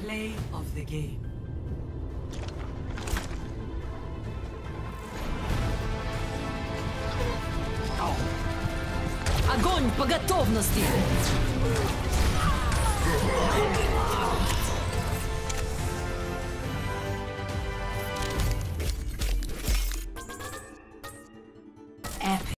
Play of the game. Огонь по готовности! Epic.